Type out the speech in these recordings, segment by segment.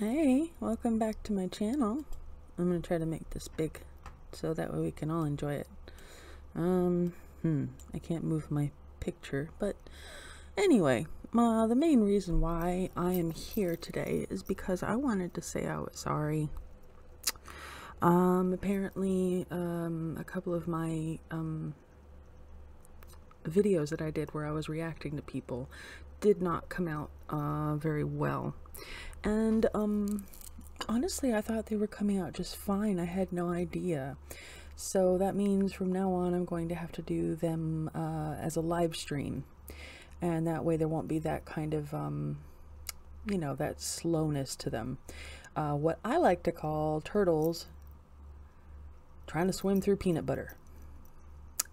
Hey, welcome back to my channel. I'm gonna try to make this big so that way we can all enjoy it. Um, hmm, I can't move my picture, but anyway, uh, the main reason why I am here today is because I wanted to say I was sorry. Um, apparently, um, a couple of my, um, videos that I did where I was reacting to people did not come out, uh, very well. And, um, honestly, I thought they were coming out just fine. I had no idea. So that means from now on, I'm going to have to do them uh, as a live stream. And that way, there won't be that kind of, um, you know, that slowness to them. Uh, what I like to call turtles trying to swim through peanut butter.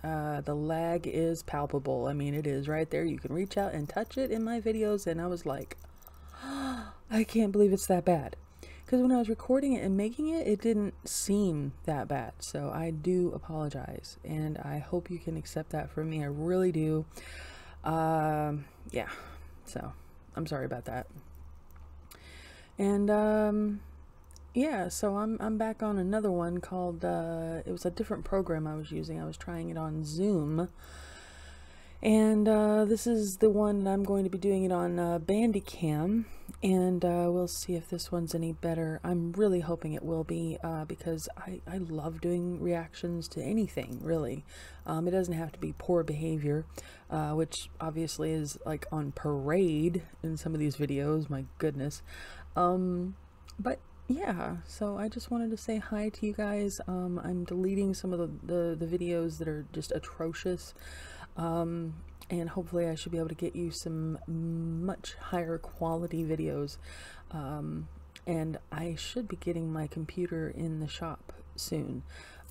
Uh, the lag is palpable. I mean, it is right there. You can reach out and touch it in my videos, and I was like, I can't believe it's that bad. Because when I was recording it and making it, it didn't seem that bad. So I do apologize. And I hope you can accept that from me. I really do. Um, yeah. So I'm sorry about that. And um, yeah, so I'm, I'm back on another one called, uh, it was a different program I was using. I was trying it on Zoom. And uh, this is the one I'm going to be doing it on uh, Bandicam, and uh, we'll see if this one's any better. I'm really hoping it will be uh, because I, I love doing reactions to anything, really. Um, it doesn't have to be poor behavior, uh, which obviously is like on parade in some of these videos, my goodness. Um, but yeah, so I just wanted to say hi to you guys. Um, I'm deleting some of the, the, the videos that are just atrocious. Um, and hopefully I should be able to get you some much higher quality videos. Um, and I should be getting my computer in the shop soon.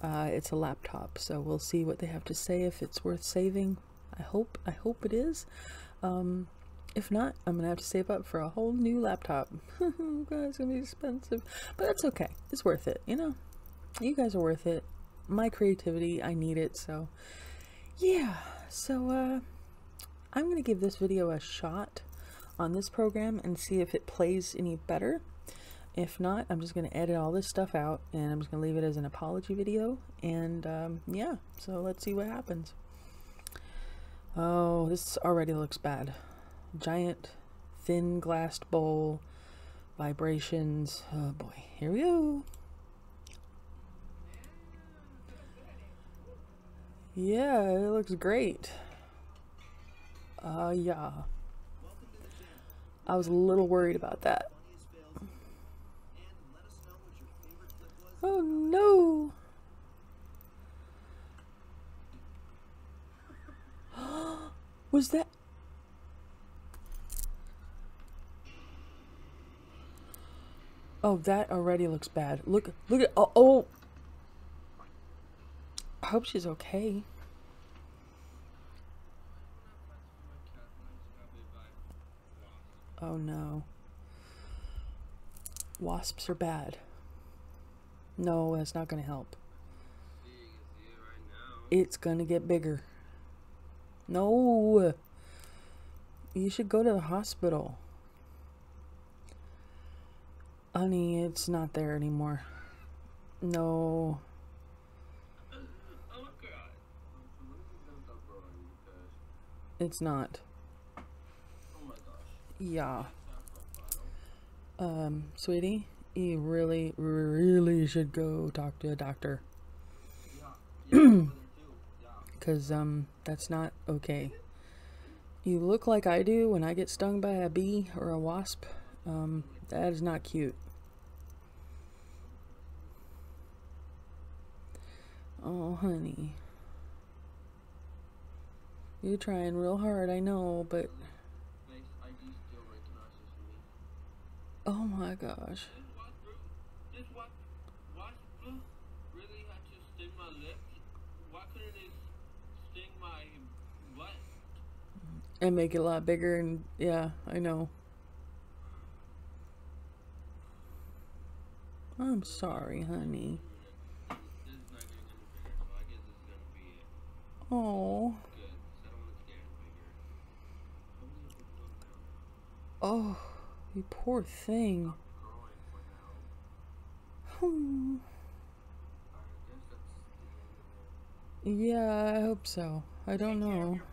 Uh, it's a laptop, so we'll see what they have to say if it's worth saving. I hope, I hope it is. Um, if not, I'm gonna have to save up for a whole new laptop. it's gonna be expensive, but that's okay. It's worth it, you know. You guys are worth it. My creativity, I need it, so yeah so uh, I'm going to give this video a shot on this program and see if it plays any better. If not, I'm just going to edit all this stuff out and I'm just going to leave it as an apology video. And um, yeah, so let's see what happens. Oh, this already looks bad. Giant, thin glassed bowl, vibrations. Oh boy, here we go. Yeah, it looks great. Uh, yeah. I was a little worried about that. Oh no! was that... Oh, that already looks bad. Look, look at, oh, oh, I hope she's okay. Oh no. Wasps are bad. No, that's not going to help. It's going to get bigger. No. You should go to the hospital. Honey, it's not there anymore. No. It's not. Yeah. Um, sweetie, you really, really should go talk to a doctor. Because, um, that's not okay. You look like I do when I get stung by a bee or a wasp. Um, that is not cute. Oh, honey. You're trying real hard, I know, but... Oh my gosh. And make it a lot bigger and yeah, I know. I'm sorry, honey. Oh. Oh, you poor thing. Hmm. Yeah, I hope so. I don't know.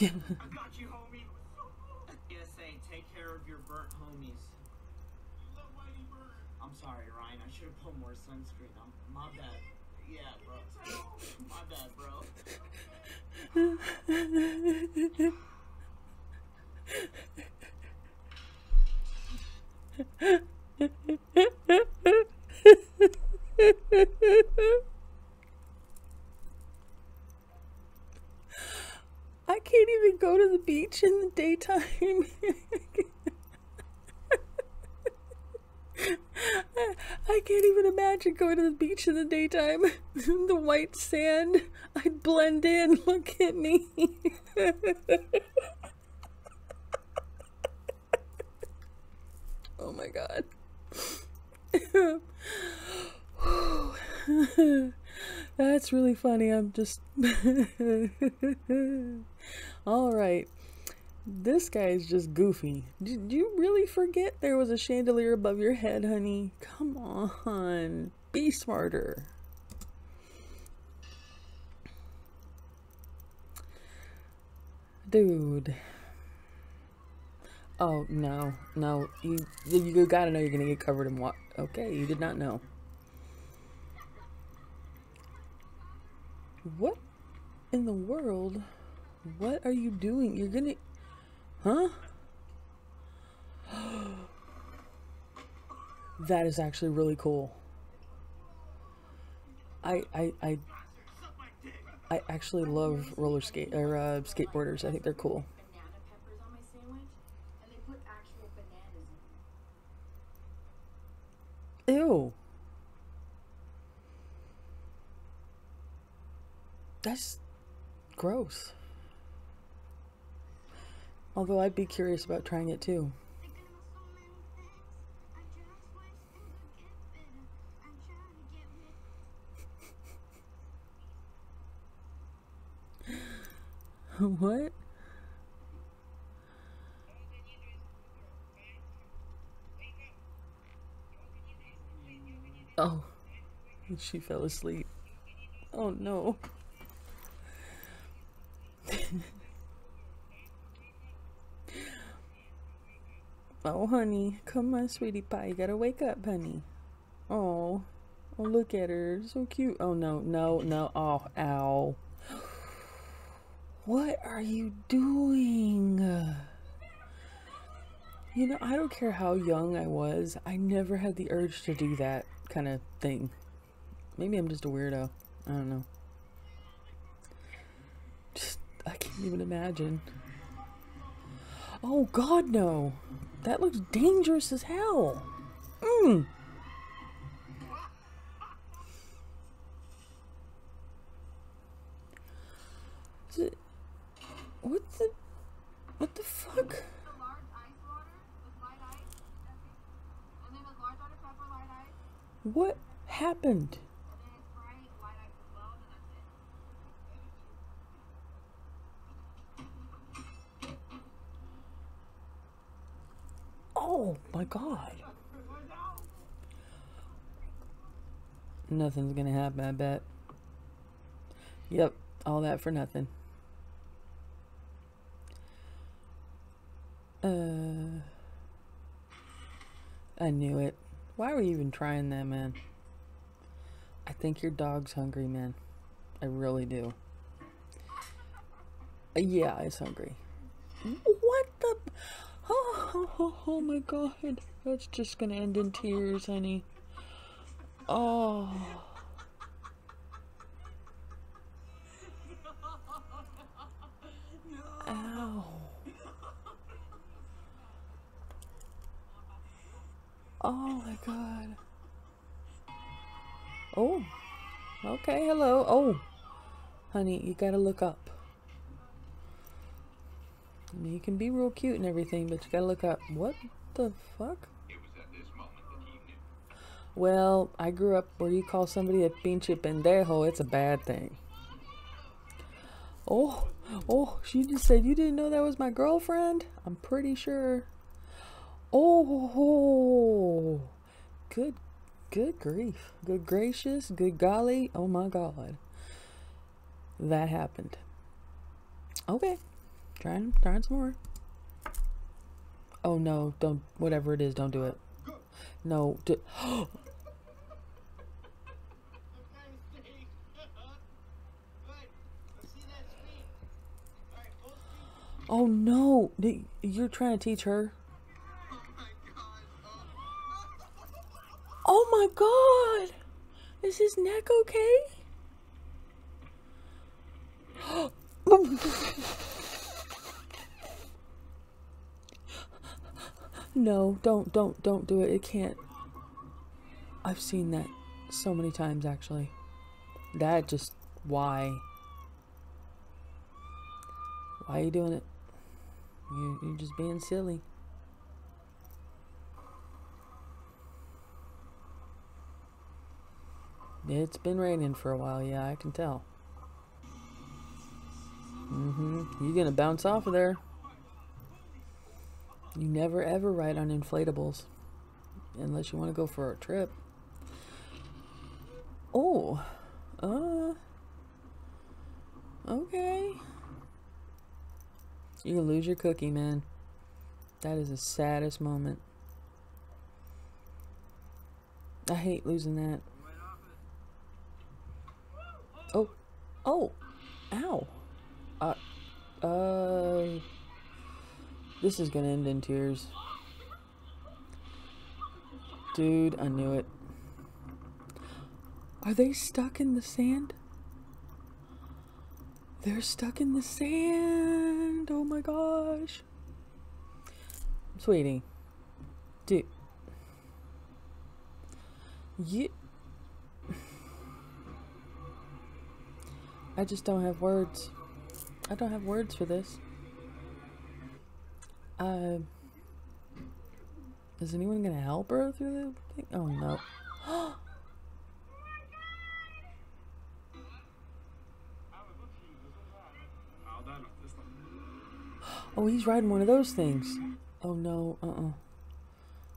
Yeah. I got you, homie. PSA, take care of your burnt homies. I'm sorry, Ryan. I should have put more sunscreen on. My bad. I can't even go to the beach in the daytime. I can't even imagine going to the beach in the daytime. the white sand, I'd blend in. Look at me. oh my god. That's really funny. I'm just. All right. This guy is just goofy. Did you really forget there was a chandelier above your head, honey? Come on. Be smarter. Dude. Oh, no. No. You, you gotta know you're gonna get covered in what? Okay, you did not know. What in the world? What are you doing? You're gonna. Huh? that is actually really cool. I I I I actually love roller skate or uh, skateboarders. I think they're cool. Ew. That's on my sandwich, and they put actual bananas in them. Ew. That's gross. Although I'd be curious about trying it too. What? Oh, she fell asleep. Oh no. oh, honey, come on, sweetie pie. You gotta wake up, honey. Oh, oh, look at her, so cute. Oh no, no, no. Oh, ow. What are you doing? You know, I don't care how young I was, I never had the urge to do that kind of thing. Maybe I'm just a weirdo. I don't know. Just, I can't even imagine. Oh, God, no. That looks dangerous as hell. Mmm. What the? What the fuck? The large ice water with light ice, and then the large water pepper light ice, What happened? and then Sprite light ice as well, and that's it. Oh my god. Nothing's gonna happen, I bet. Yep, all that for nothing. Uh, I knew it. Why were you even trying that, man? I think your dog's hungry, man. I really do. Uh, yeah, it's hungry. Oh, oh, oh, oh my god. That's just gonna end in tears, honey. Oh. Ow. Oh my god. Oh. Okay, hello. Oh. Honey, you gotta look up. I mean, you can be real cute and everything, but you gotta look up. What the fuck? Well, I grew up where you call somebody a pinche pendejo, it's a bad thing. Oh, oh, she just said you didn't know that was my girlfriend? I'm pretty sure. Oh, good, good grief. Good gracious, good golly. Oh my God. That happened. Okay. Trying, trying some more. Oh no, don't, whatever it is, don't do it. No, do, oh no, you're trying to teach her. My god. Oh my god! Is his neck okay? no, don't, don't, don't do it. It can't. I've seen that so many times actually. That just, why? Why are you doing it? You, you're just being silly. It's been raining for a while, yeah, I can tell. Mm-hmm. You're gonna bounce off of there. You never ever ride on inflatables. Unless you want to go for a trip. Oh. Uh. Okay. You're gonna lose your cookie, man. That is the saddest moment. I hate losing that. Oh, oh, ow. Uh, uh, this is gonna end in tears. Dude, I knew it. Are they stuck in the sand? They're stuck in the sand. Oh my gosh. Sweetie. Dude. You. I just don't have words. I don't have words for this. Uh, is anyone gonna help her through the thing? Oh no. oh, he's riding one of those things. Oh no, uh-uh.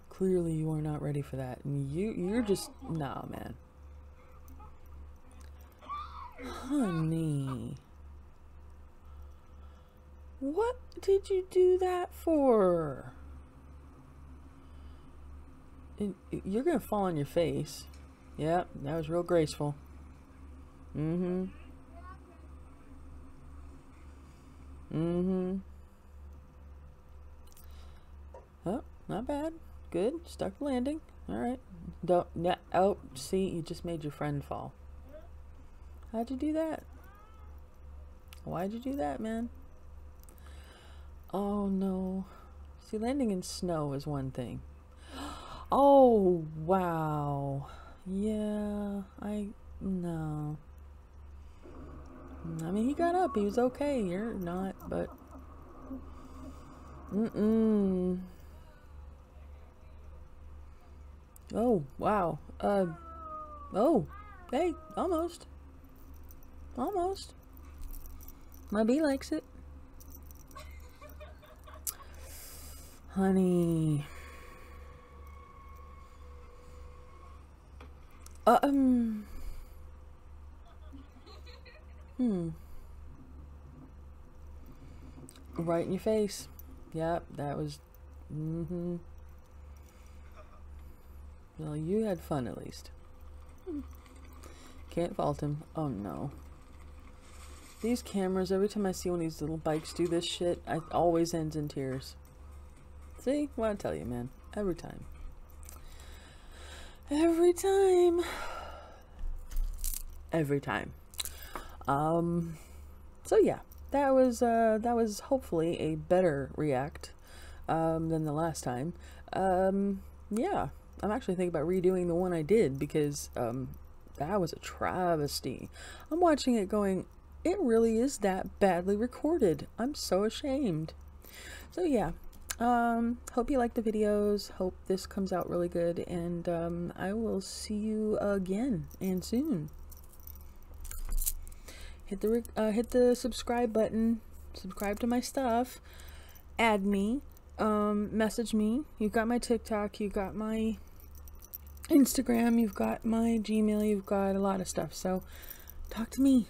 Clearly you are not ready for that. And you you're just nah man. Honey. What did you do that for? You're gonna fall on your face. Yep, that was real graceful. Mm-hmm. Mm-hmm. Oh, not bad. Good. Stuck landing. Alright. Don't no, oh, see, you just made your friend fall. How'd you do that? Why'd you do that, man? Oh no. See, landing in snow is one thing. Oh, wow. Yeah, I. No. I mean, he got up. He was okay. You're not, but. Mm-mm. Oh, wow. Uh. Oh. Hey, almost. Almost. My bee likes it. Honey. Uh, um. Hmm. Right in your face. Yep, that was. Mm hmm. Well, you had fun at least. Can't fault him. Oh no. These cameras, every time I see one of these little bikes do this shit, it always ends in tears. See? What I tell you, man. Every time. Every time. Every time. Um so yeah, that was uh that was hopefully a better react um than the last time. Um yeah, I'm actually thinking about redoing the one I did because um that was a travesty. I'm watching it going, it really is that badly recorded. I'm so ashamed. So yeah, um, hope you like the videos. Hope this comes out really good, and um, I will see you again and soon. Hit the uh, hit the subscribe button. Subscribe to my stuff. Add me. Um, message me. you've got my TikTok. You got my Instagram, you've got my Gmail, you've got a lot of stuff. So talk to me.